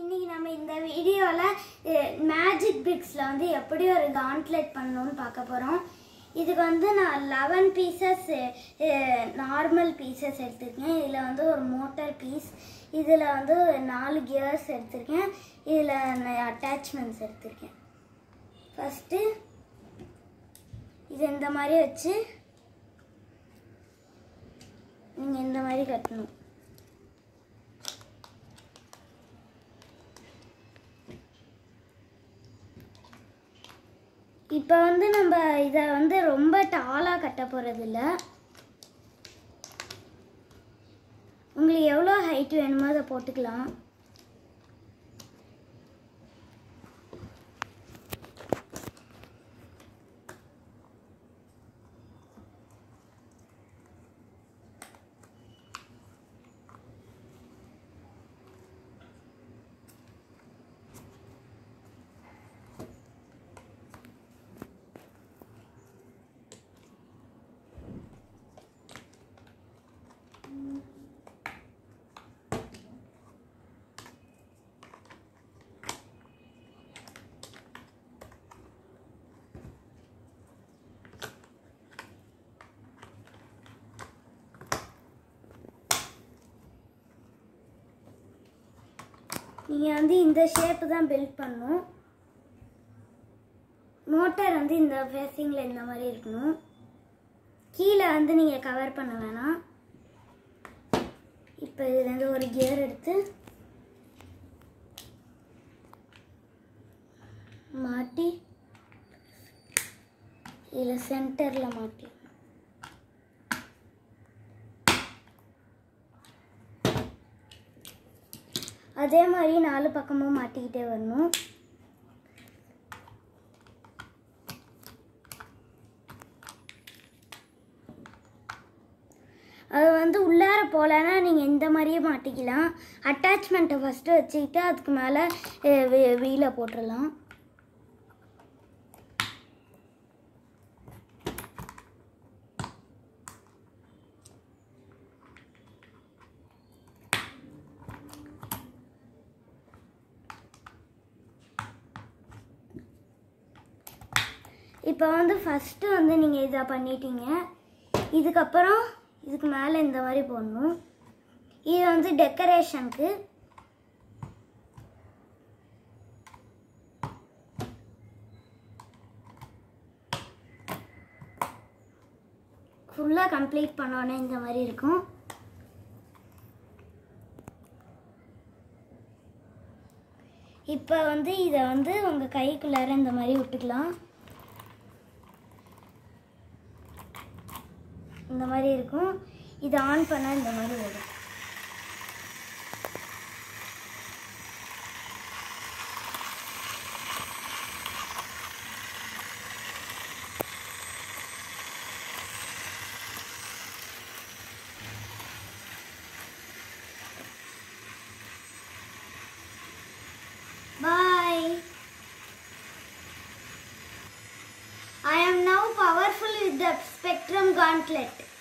இன்றைக்கி நம்ம இந்த வீடியோவில் மேஜிக் பிரிக்ஸில் வந்து எப்படி ஒரு காண்ட்லெட் பண்ணணும்னு பார்க்க போகிறோம் இதுக்கு வந்து நான் லெவன் பீசஸ் நார்மல் பீசஸ் எடுத்திருக்கேன். இதில் வந்து ஒரு மோட்டர் பீஸ் இதில் வந்து நாலு கியர்ஸ் எடுத்திருக்கேன். இதில் அட்டாச்மெண்ட்ஸ் எடுத்திருக்கேன். ஃபஸ்ட்டு இது இந்த மாதிரி வச்சு நீங்கள் இந்த மாதிரி கட்டணும். இப்போ வந்து நம்ம இதை வந்து ரொம்ப டாலாக கட்ட போகிறதில்ல உங்களுக்கு எவ்வளோ ஹைட் வேணுமோ அதை போட்டுக்கலாம். நீங்கள் வந்து இந்த ஷேப்பு தான் பில்ட் பண்ணும் மோட்டார் வந்து இந்த ஃபேஸிங்கில் இந்த மாதிரி இருக்கணும். கீழே வந்து நீங்கள் கவர் பண்ண வேணாம். இப்போ இதுலேருந்து ஒரு கியர் எடுத்து மாட்டி இதில் சென்டரில் மாட்டி. அதே மாதிரி நாலு பக்கமும் மாட்டிக்கிட்டே வரணும். அது வந்து உள்ளார போகலன்னா நீங்கள் இந்த மாதிரியே மாட்டிக்கலாம். அட்டாச்மெண்ட்டை ஃபஸ்ட்டு வச்சுக்கிட்டு அதுக்கு மேலே வீலை போட்டுடலாம் இப்போ வந்து ஃபஸ்ட்டு வந்து நீங்கள் இதை பண்ணிட்டீங்க. இதுக்கப்புறம் இதுக்கு மேலே இந்த மாதிரி போடணும். இது வந்து டெக்கரேஷனுக்கு ஃபுல்லாக கம்ப்ளீட் பண்ணோன்னே இந்த மாதிரி இருக்கும். இப்போ வந்து இதை வந்து உங்கள் கைக்குள்ளார இந்த மாதிரி விட்டுக்கலாம். இந்த மாதிரி இருக்கும். இது ஆன் பண்ணால் இந்த மாதிரி வரும். Spectrum gauntlet.